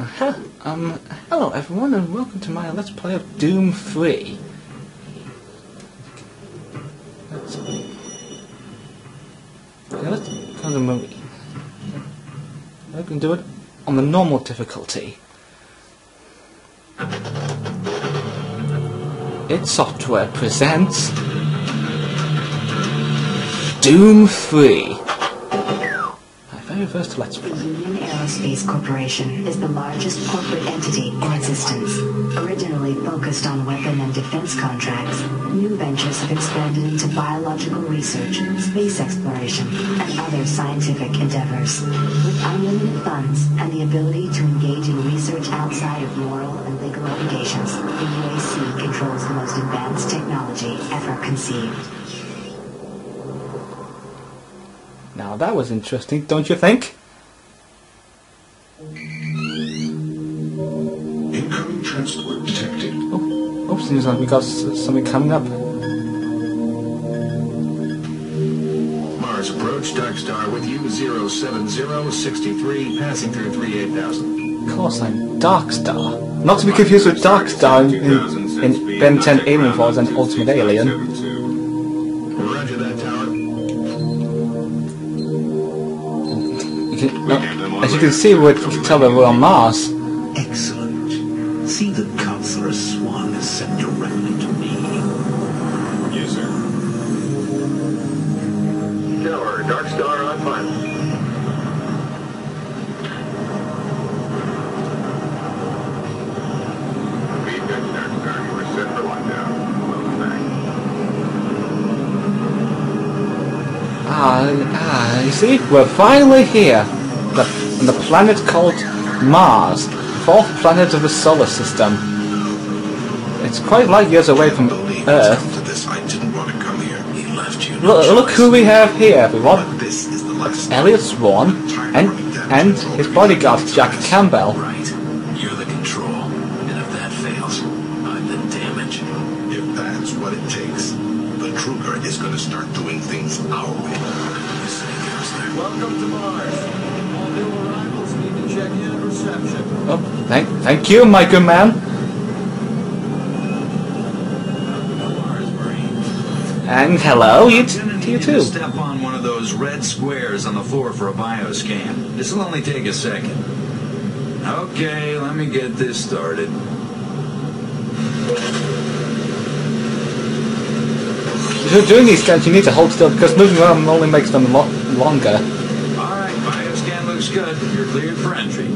Um, hello everyone and welcome to my Let's Play of Doom 3. Let's... Okay, let's to the movie. I can do it on the normal difficulty. id Software presents Doom 3. First. Union Aerospace Corporation is the largest corporate entity in existence. Originally focused on weapon and defense contracts, new ventures have expanded into biological research, space exploration, and other scientific endeavors. With unlimited funds and the ability to engage in research outside of moral and legal obligations, the UAC controls the most advanced technology ever conceived. Now that was interesting, don't you think? Incoming transport detected. Oh, oh, seems like we got something coming up. Mars approach, Dark Star with you, 07063, passing through 38000. Of course, I'm Darkstar. Not to be confused with Darkstar in, in, in Ben 10 Alien Force and Ultimate Alien. You as you can see, we can tell that we're on Mars. Excellent. See the Counselor Swan is sent directly to me. Yes, sir. Ah, you see, we're finally here. The, on the planet called Mars, fourth planet of the solar system. It's quite light years away from Earth. This, I didn't want to come here. He left you. Look, look who we have here, everyone. But this is the last. Elliot Swan and and his bodyguard Jack Campbell. Right. You're the control. And if that fails, I'm the damage. If that's what it takes, Betruger is going to start doing things our way. You say, Counselor. Welcome to Mars. All new arrivals need to check in at reception. Oh, thank thank you, my good man. And hello, you, t- Gonna you need to too. step on one of those red squares on the floor for a bioscan. This'll only take a second. Okay, let me get this started. You're doing these scans, you need to hold still because moving around only makes them lo- longer. All right, bioscan looks good. You're cleared for entry.